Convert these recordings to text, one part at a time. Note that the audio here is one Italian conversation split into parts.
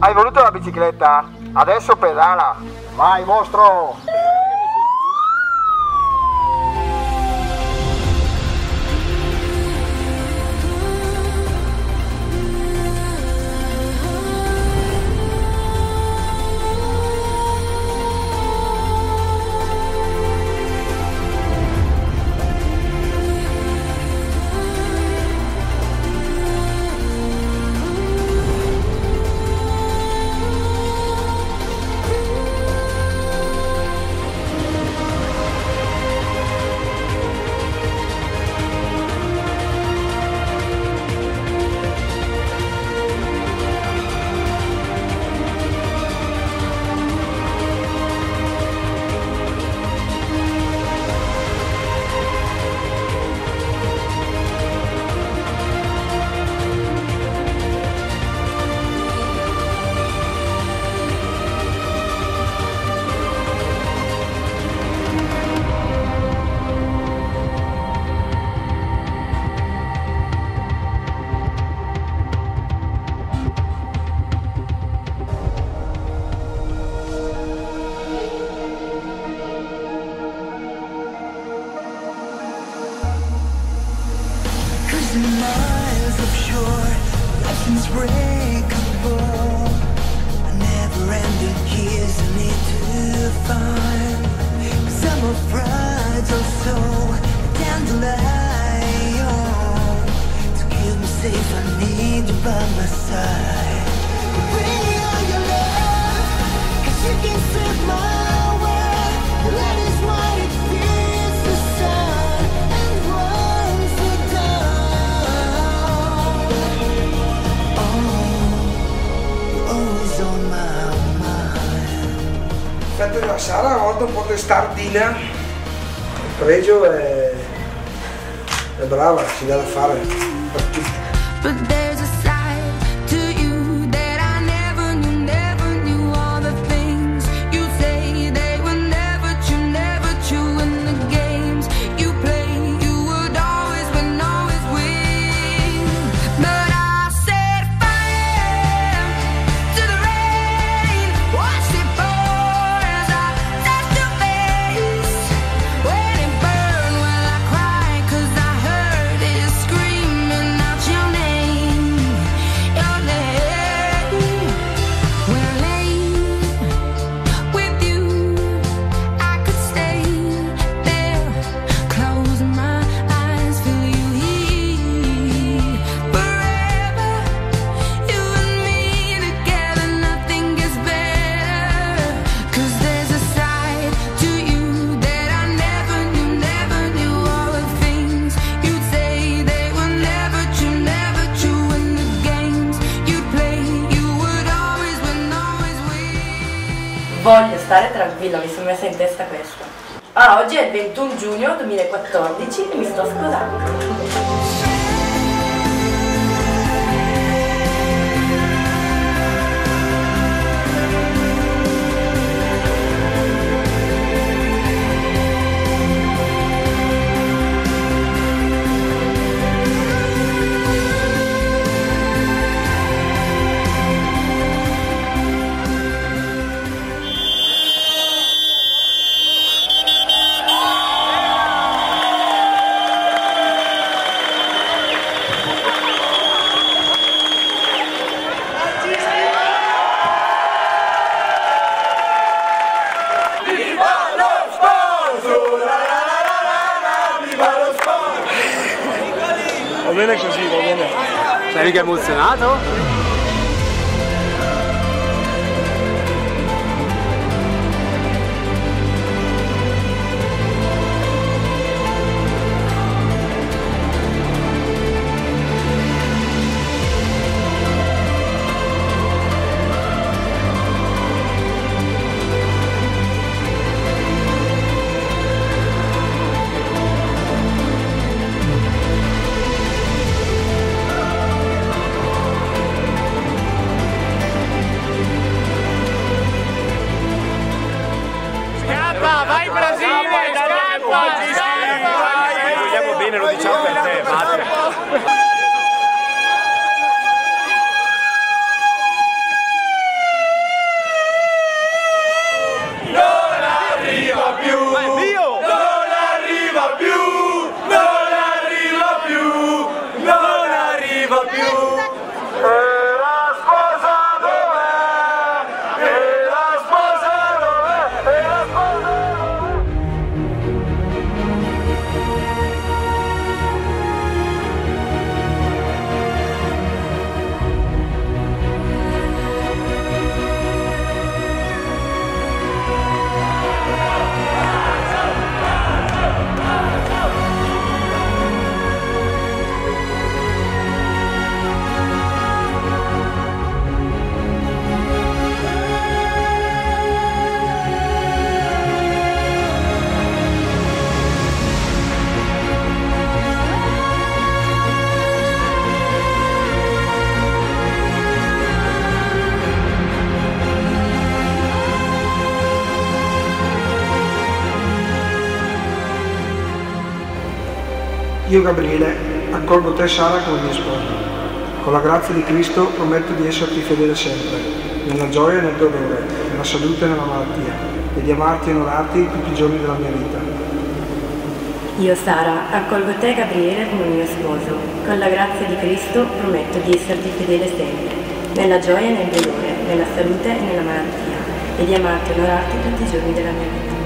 Hai voluto la bicicletta? Adesso pedala! Vai mostro! La sala una volta un po' che stardina. Il pregio è, è brava, ci dà da fare 21 giugno 2014 e mi sto sposando. 走。viene, lo diciamo per te, Io Gabriele accolgo te Sara come mia sposa. Con la grazia di Cristo prometto di esserti fedele sempre, nella gioia e nel dolore, nella salute e nella malattia, e di amarti e onorarti tutti i giorni della mia vita. Io Sara accolgo te Gabriele come mio sposo. Con la grazia di Cristo prometto di esserti fedele sempre, nella gioia e nel dolore, nella salute e nella malattia, e di amarti e onorarti tutti i giorni della mia vita.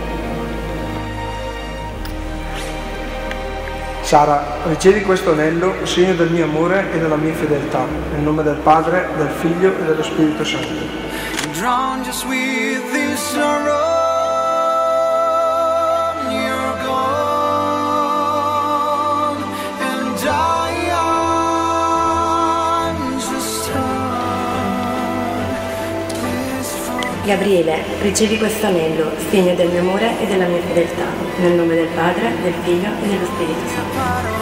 Sara, ricevi questo anello, segno del mio amore e della mia fedeltà, nel nome del Padre, del Figlio e dello Spirito Santo. Gabriele, ricevi questo anello, segno del mio amore e della mia fedeltà, nel nome del Padre, del Figlio e dello Spirito Santo.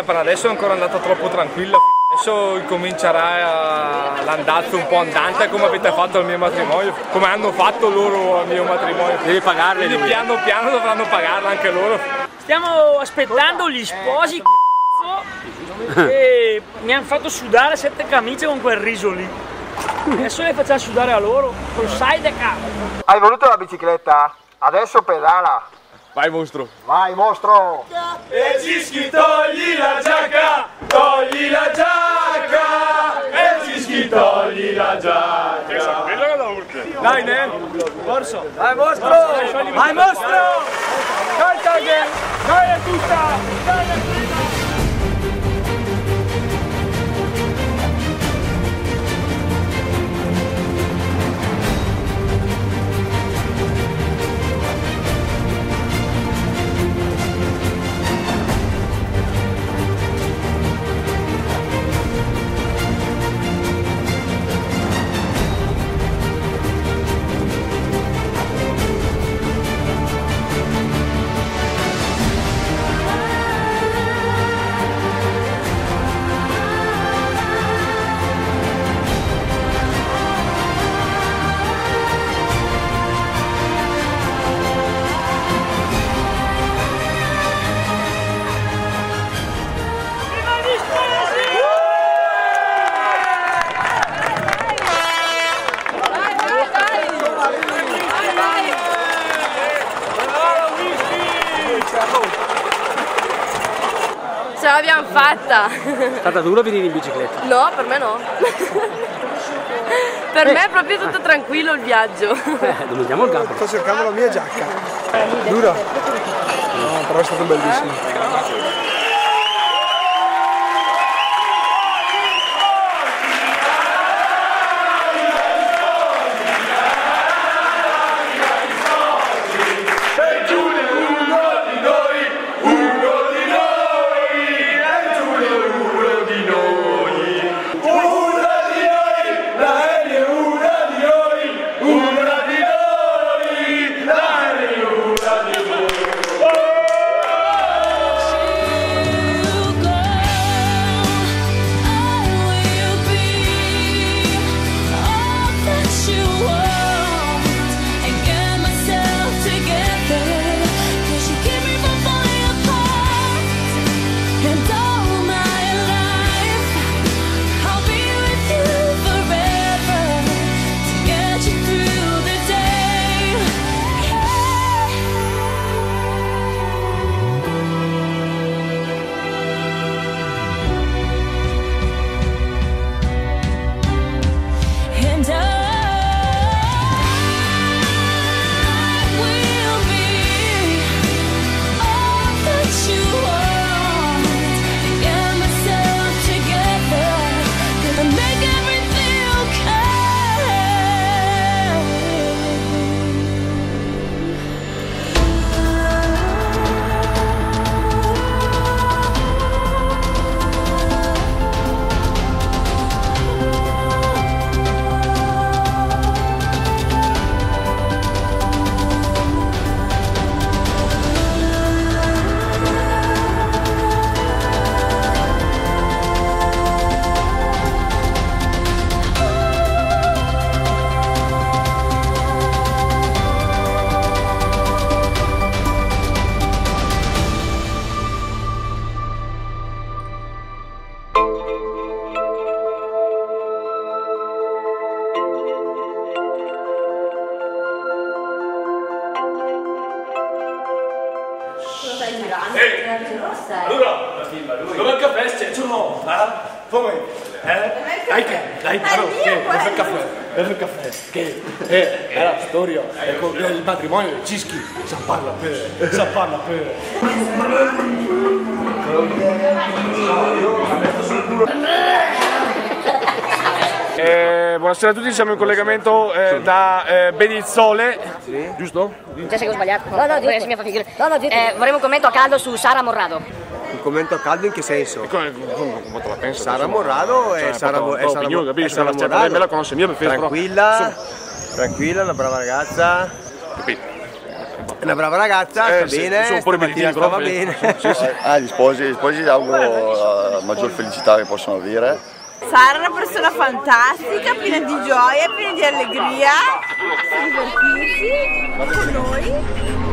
Vera, per adesso è ancora andata troppo tranquilla. Adesso comincerà l'andazzo un po' andante come avete fatto al mio matrimonio, come hanno fatto loro al mio matrimonio. Devi pagarle Quindi lui. piano piano dovranno pagarla anche loro. Stiamo aspettando gli sposi c***o, e mi hanno fatto sudare sette camicie con quel riso lì. Adesso le facciamo sudare a loro col side cam. Hai voluto la bicicletta? Adesso pedala. Vai mostro! Vai, mostro! E Cischi togli la giacca! Togli la giacca! E Cischi togli la giacca! Dai, ne? Vai mostro! Vai mostro! Dai Tiger! Dai è tutta! Dai è tutta! Fatta! È stata dura venire in bicicletta. No, per me no. per me è proprio tutto tranquillo il viaggio. Eh, domindiamo il gambo. Sto cercando la mia giacca. Dura? No, però è stato bellissimo. Allora, dove il caffè? Se ce l'ho, ah? Come? Eh? Dai che, dai, caro, che, dove il caffè? Dove il caffè? Che, eh, è la storia, ecco, il matrimonio di Cischi, sa parla per, sa parla per. Eh, buonasera a tutti, siamo in collegamento eh, da eh, Benizzole, giusto? Cioè, se ho sbagliato. No, no, giusto. Mi fa figure. No, no, eh, vorremmo un commento a caldo su Sara Morrado. Un commento a caldo in che senso? Come, te la pensi? Sara insomma? Morado Cioè, è Sara, è è Cioè, Morado. me la conosce mia, mi fai- però- Tranquilla, tranquilla, una brava ragazza. È una brava ragazza, Eh, sta sì, bene, sono pure stamattina stava bene. Ah, gli sposi, gli sposi auguro la maggior felicità che possono avere. Sara è una persona fantastica, piena di gioia, piena di allegria, sa divertirsi con noi.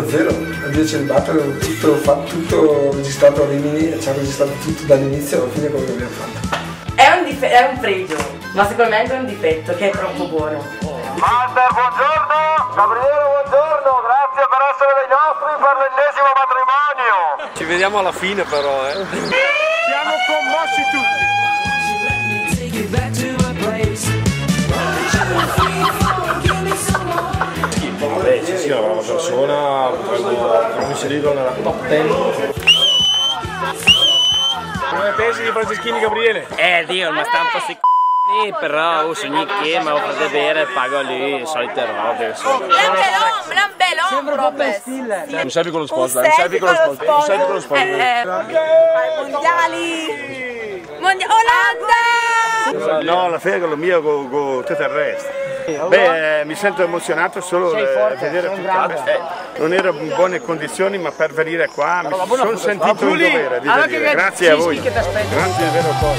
1-0, invece il battere tutto, fatto, tutto registrato a Rimini e ci ha registrato tutto dall'inizio alla fine quello che abbiamo fatto. È un, dife- è un pregio, ma secondo me è anche un difetto che è troppo buono. Master, buongiorno! Gabriele, buongiorno! Grazie per essere dei nostri per l'ennesimo matrimonio! Ci vediamo alla fine però, eh. Siamo commossi tutti! Vabbè, sì, sì, è una brava persona, potremmo inserirlo nella top 10. Come pensi di Franceschini Gabriele? Eh, Dio, ma sta un po' sti c***i, però oh, sogni che me lo fate bere, pago lì, solite robe, insomma. Un bellon proprio. Un selfie con lo sponsor, un selfie con lo sponsor, un selfie con lo sponsor. Eh, eh, mondiali. Mondia- Olanda! No, la fega lo mio con tutto il resto. Beh, eh, mi sento emozionato solo eh, forte, vedere un altri. Eh, non ero in buone condizioni, ma per venire qua mi sono sentito in dovere di Allora venire. Grazie a voi. Grazie di vero cuore.